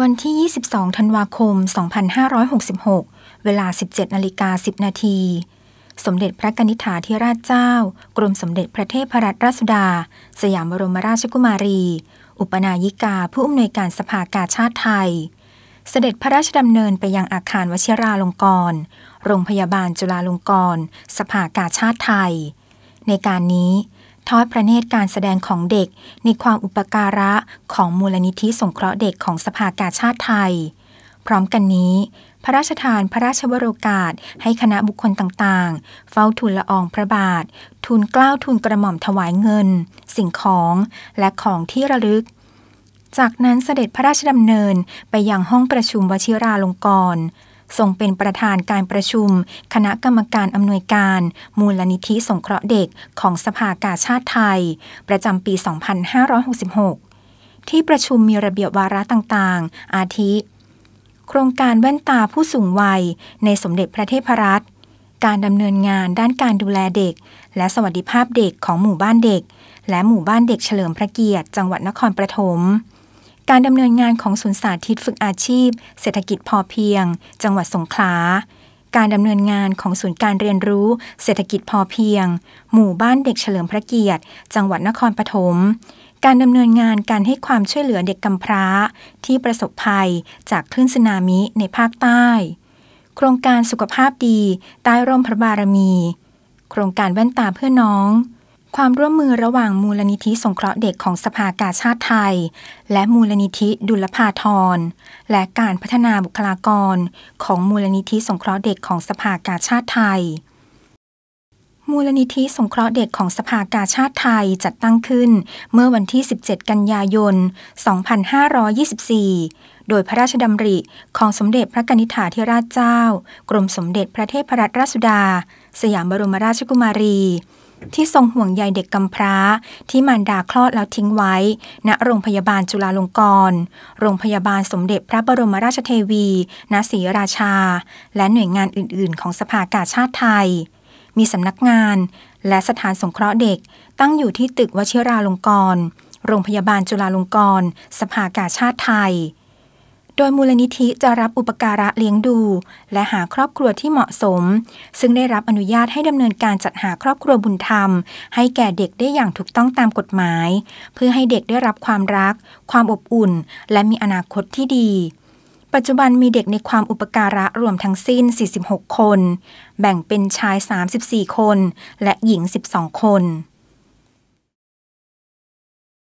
วันที่ 22 ธันวาคม 2566 เวลา 17 นาฬิกา 10 นาที สมเด็จพระกนิษฐาธิราชเจ้า กรมสมเด็จพระเทพรัตนราชสุดา สยามบรมราชกุมารี อุปนายิกาผู้อำนวยการสภากาชาติไทย เสด็จพระราชดำเนินไปยังอาคารวชิราลงกรณ์ โรงพยาบาลจุฬาลงกรณ์ สภากาชาติไทย ในการนี้ ทอดพระเนตรการแสดงของเด็ก ในความอุปการะของมูลนิธิสงเคราะห์เด็กของสภากาชาติไทย พร้อมกันนี้ พระราชทานพระราชวโรกาส ให้คณะบุคคลต่างๆ เฝ้าทูลละอองพระบาท ทูลเกล้าทูลกระหม่อมถวายเงิน สิ่งของและของที่ระลึกจากนั้นเสด็จพระราชดำเนินไปยังห้องประชุมวชิราลงกรณ์ ทรงเป็นประธานการประชุม คณะกรรมการอำนวยการ มูลนิธิสงเคราะห์เด็กของสภากาชาติไทย ประจำปี 2566 ที่ประชุมมีระเบียบวาระต่างๆ อาทิ โครงการแว่นตาผู้สูงวัย ในสมเด็จพระเทพรัตน์การดำเนินงานด้านการดูแลเด็ก และสวัสดิภาพเด็กของหมู่บ้านเด็ก และหมู่บ้านเด็กเฉลิมพระเกียรติ จังหวัดนครปฐม การดำเนินงานของศูนย์สาธิตฝึกอาชีพ เศรษฐกิจพอเพียง จังหวัดสงขลา การดำเนินงานของศูนย์การเรียนรู้ เศรษฐกิจพอเพียง หมู่บ้านเด็กเฉลิมพระเกียรติ จังหวัดนครปฐม การดำเนินงานการให้ความช่วยเหลือเด็กกำพร้า ที่ประสบภัยจากคลื่นสึนามิในภาคใต้ โครงการสุขภาพดี ใต้ร่มพระบารมี โครงการแว่นตาเพื่อน้อง ความร่วมมือระหว่างมูลนิธิสงเคราะห์เด็กของสภากาชาติไทย และมูลนิธิดุลภาทรและการพัฒนาบุคลากร ของมูลนิธิสงเคราะห์เด็กของสภากาชาติไทย มูลนิธิสงเคราะห์เด็กของสภากาชาติไทยจัดตั้งขึ้นเมื่อวันที่ 17 กันยายน 2524โดยพระราชดำริของสมเด็จพระกนิษฐาธิราชเจ้า กรมสมเด็จพระเทพรัตนราชสุดา สยามบรมราชกุมารี ที่ทรงห่วงใยเด็กกำพร้า ที่มารดาคลอดแล้วทิ้งไว้ ณโรงพยาบาลจุฬาลงกรณ์โรงพยาบาลสมเด็จพระบรมราชเทวีณศรีราชา และหน่วยงานอื่น ๆ ของสภากาชาติไทย มีสำนักงาน และสถานสงเคราะห์เด็ก ตั้งอยู่ที่ตึกวชิราลงกรณ์โรงพยาบาลจุฬาลงกรณ์สภากาชาติไทย โดยมูลนิธิจะรับอุปการะเลี้ยงดู และหาครอบครัวที่เหมาะสม ซึ่งได้รับอนุญาตให้ดำเนินการจัดหาครอบครัวบุญธรรม ให้แก่เด็กได้อย่างถูกต้องตามกฎหมาย เพื่อให้เด็กได้รับความรัก ความอบอุ่น และมีอนาคตที่ดี ปัจจุบันมีเด็กในความอุปการะรวมทั้งสิ้น 46 คน แบ่งเป็นชาย 34 คน และหญิง 12 คน